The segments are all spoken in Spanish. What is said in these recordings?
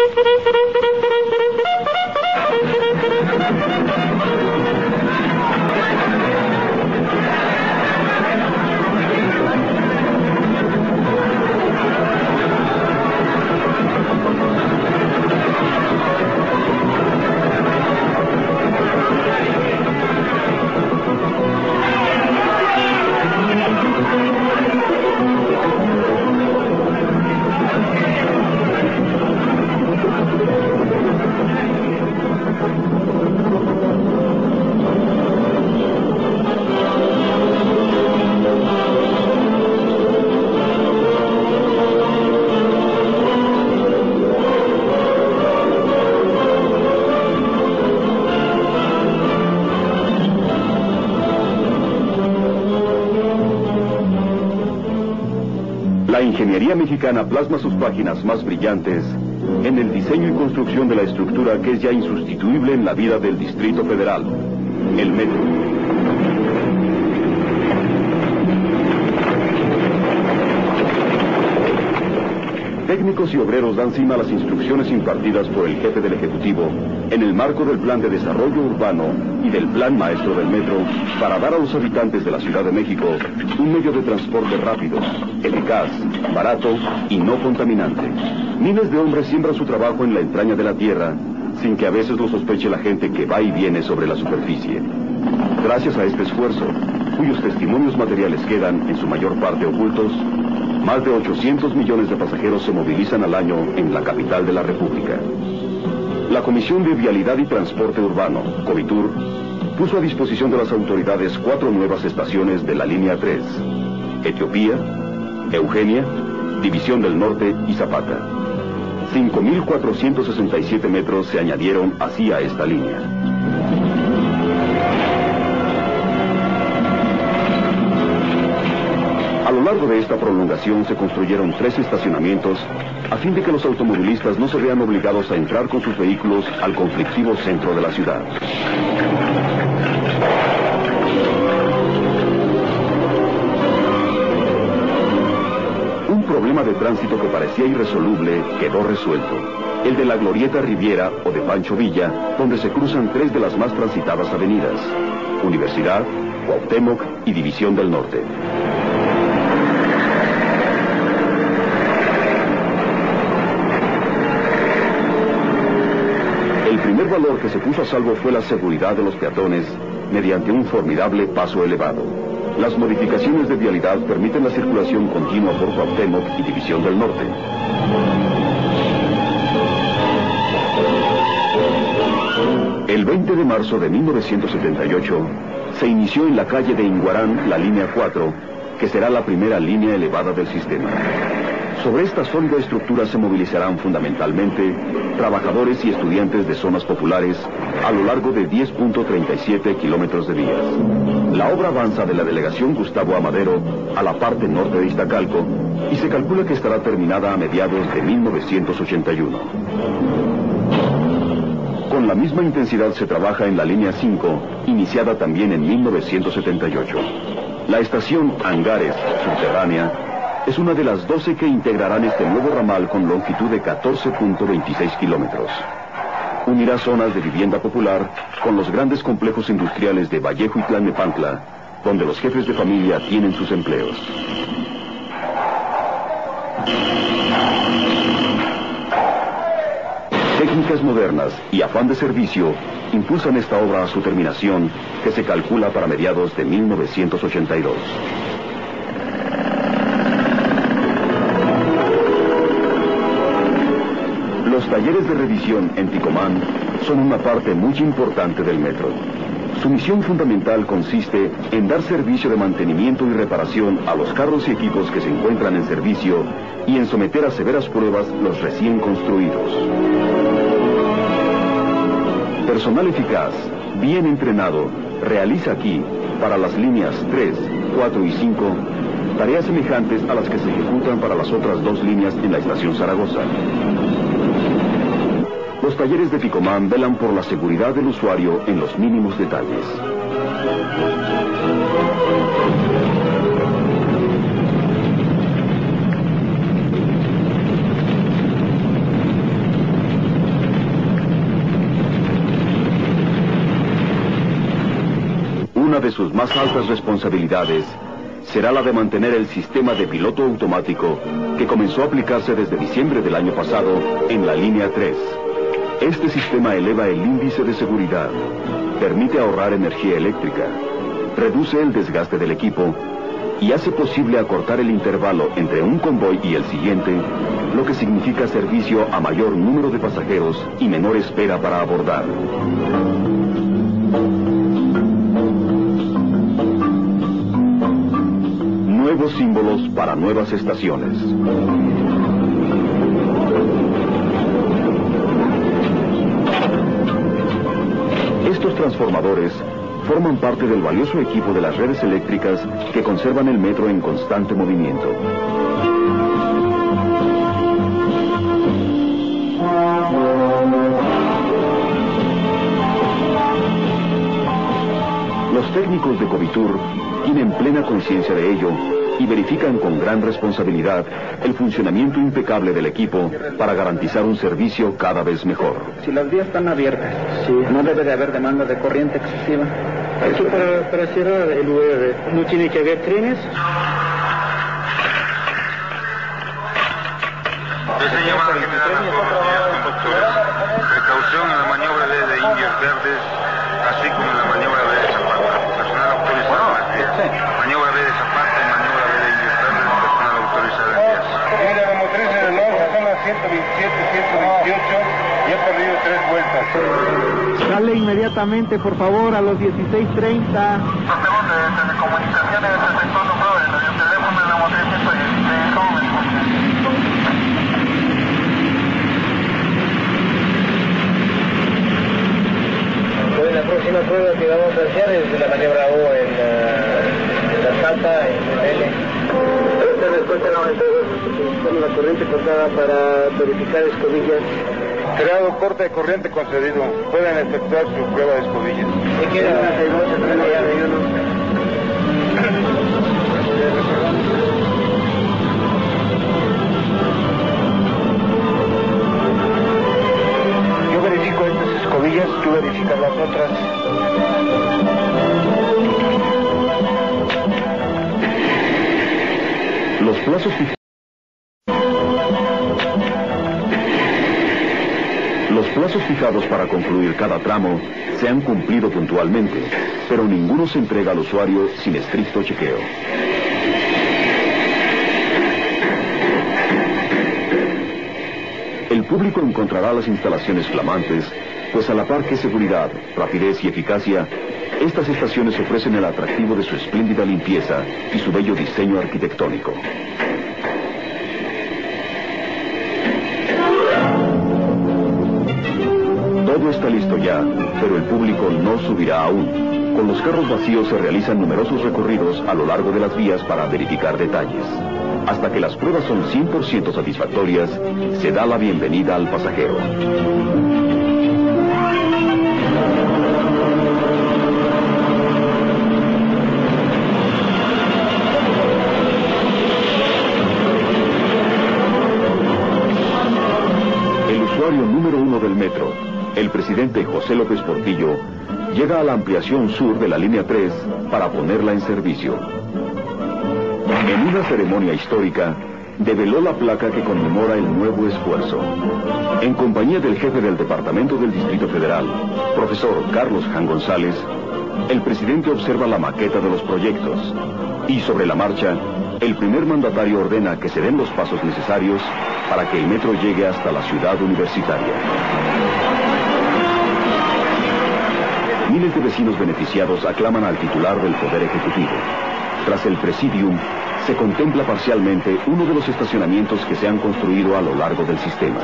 Thank you. Mexicana plasma sus páginas más brillantes en el diseño y construcción de la estructura que es ya insustituible en la vida del Distrito Federal, el metro. Técnicos y obreros dan cima a las instrucciones impartidas por el jefe del Ejecutivo en el marco del Plan de Desarrollo Urbano y del Plan Maestro del Metro para dar a los habitantes de la Ciudad de México un medio de transporte rápido, eficaz, barato y no contaminante. Miles de hombres siembran su trabajo en la entraña de la tierra sin que a veces lo sospeche la gente que va y viene sobre la superficie. Gracias a este esfuerzo, cuyos testimonios materiales quedan en su mayor parte ocultos, más de 800 millones de pasajeros se movilizan al año en la capital de la República. La Comisión de Vialidad y Transporte Urbano, Covitur, puso a disposición de las autoridades cuatro nuevas estaciones de la línea 3. Etiopía, Eugenia, División del Norte y Zapata. 5.467 metros se añadieron así a esta línea. Largo de esta prolongación se construyeron tres estacionamientos a fin de que los automovilistas no se vean obligados a entrar con sus vehículos al conflictivo centro de la ciudad. Un problema de tránsito que parecía irresoluble quedó resuelto. El de la Glorieta Riviera o de Pancho Villa, donde se cruzan tres de las más transitadas avenidas. Universidad, Cuauhtémoc y División del Norte. El primer valor que se puso a salvo fue la seguridad de los peatones mediante un formidable paso elevado. Las modificaciones de vialidad permiten la circulación continua por Cuauhtémoc y División del Norte. El 20 de marzo de 1978 se inició en la calle de Inguarán la línea 4, que será la primera línea elevada del sistema. Sobre esta sólida estructura se movilizarán fundamentalmente trabajadores y estudiantes de zonas populares a lo largo de 10.37 kilómetros de vías. La obra avanza de la delegación Gustavo Amadero a la parte norte de Iztacalco y se calcula que estará terminada a mediados de 1981. Con la misma intensidad se trabaja en la línea 5, iniciada también en 1978. La estación Angares, subterránea, es una de las 12 que integrarán este nuevo ramal con longitud de 14.26 kilómetros. Unirá zonas de vivienda popular con los grandes complejos industriales de Vallejo y Tlalnepantla, donde los jefes de familia tienen sus empleos. Técnicas modernas y afán de servicio impulsan esta obra a su terminación, que se calcula para mediados de 1982. Talleres de revisión en Ticomán son una parte muy importante del metro. Su misión fundamental consiste en dar servicio de mantenimiento y reparación a los carros y equipos que se encuentran en servicio y en someter a severas pruebas los recién construidos. Personal eficaz, bien entrenado, realiza aquí, para las líneas 3, 4 y 5, tareas semejantes a las que se ejecutan para las otras dos líneas en la estación Zaragoza. Los talleres de Ficomán velan por la seguridad del usuario en los mínimos detalles. Una de sus más altas responsabilidades será la de mantener el sistema de piloto automático que comenzó a aplicarse desde diciembre del año pasado en la línea 3. Este sistema eleva el índice de seguridad, permite ahorrar energía eléctrica, reduce el desgaste del equipo y hace posible acortar el intervalo entre un convoy y el siguiente, lo que significa servicio a mayor número de pasajeros y menor espera para abordar. Nuevos símbolos para nuevas estaciones. Transformadores forman parte del valioso equipo de las redes eléctricas que conservan el metro en constante movimiento. Los técnicos de Covitur tienen plena conciencia de ello y verifican con gran responsabilidad el funcionamiento impecable del equipo para garantizar un servicio cada vez mejor. Si las vías están abiertas, no debe de haber demanda de corriente excesiva. Aquí para, para cerrar el lugar, ¿no tiene que haber trenes? Llamar general a todos los conductores. Precaución en la maniobra de, de indios verdes, así como en la maniobra de Zapata. Personal autorizado en las vías. Maniobra B de Zapata y maniobra B de indios verdes, personal autorizado en vías. Mira, la motriz de reloj, son las 127, 128, y he perdido tres vueltas. Sale inmediatamente, por favor, a los 16.30. Sostenemos de telecomunicaciones de sector número el teléfono de la motriz 116, ¿cómo me? Pues la próxima prueba que vamos a hacer es la maniobra U en, uh, en la Salta, en el L. Esta respuesta 92, necesitamos la corriente cortada para verificar escobillas. Creado corte de corriente concedido. Pueden efectuar su prueba de escobillas. Allá, de uno. Yo verifico estas escobillas, tú verificas las otras. Los plazos fijados para concluir cada tramo se han cumplido puntualmente, pero ninguno se entrega al usuario sin estricto chequeo. El público encontrará las instalaciones flamantes, pues a la par que seguridad, rapidez y eficacia, estas estaciones ofrecen el atractivo de su espléndida limpieza y su bello diseño arquitectónico. Está listo ya, pero el público no subirá aún. Con los carros vacíos se realizan numerosos recorridos a lo largo de las vías para verificar detalles. Hasta que las pruebas son 100% satisfactorias, se da la bienvenida al pasajero. El presidente José López Portillo, llega a la ampliación sur de la línea 3 para ponerla en servicio. En una ceremonia histórica, develó la placa que conmemora el nuevo esfuerzo. En compañía del jefe del Departamento del Distrito Federal, profesor Carlos Jan González, el presidente observa la maqueta de los proyectos y sobre la marcha, el primer mandatario ordena que se den los pasos necesarios para que el metro llegue hasta la ciudad universitaria. Miles de vecinos beneficiados aclaman al titular del Poder Ejecutivo. Tras el presidium, se contempla parcialmente uno de los estacionamientos que se han construido a lo largo del sistema.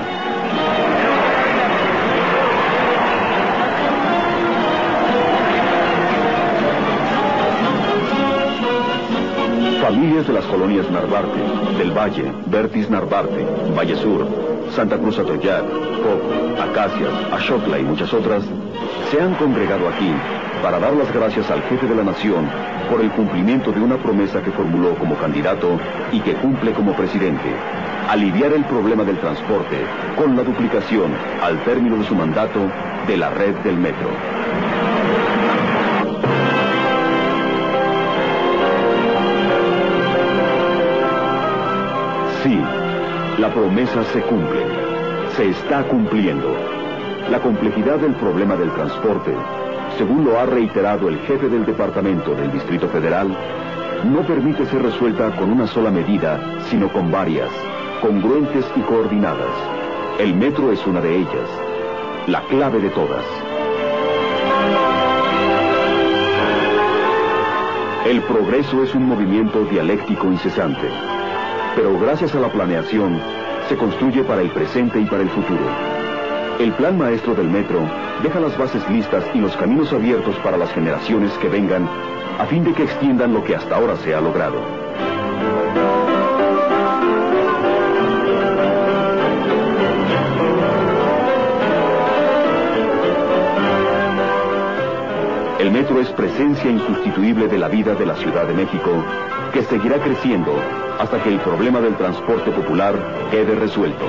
Familias de las colonias Narvarte, del Valle, Vertis Narvarte, Valle Sur, Santa Cruz Atoyac, Coco, Acacias, Axotla y muchas otras, se han congregado aquí para dar las gracias al jefe de la nación por el cumplimiento de una promesa que formuló como candidato y que cumple como presidente. Aliviar el problema del transporte con la duplicación, al término de su mandato, de la red del metro. Sí, la promesa se cumple. Se está cumpliendo. La complejidad del problema del transporte, según lo ha reiterado el jefe del departamento del Distrito Federal, no permite ser resuelta con una sola medida, sino con varias, congruentes y coordinadas. El metro es una de ellas, la clave de todas. El progreso es un movimiento dialéctico incesante, pero gracias a la planeación se construye para el presente y para el futuro. El plan maestro del metro deja las bases listas y los caminos abiertos para las generaciones que vengan a fin de que extiendan lo que hasta ahora se ha logrado. El metro es presencia insustituible de la vida de la Ciudad de México, que seguirá creciendo hasta que el problema del transporte popular quede resuelto.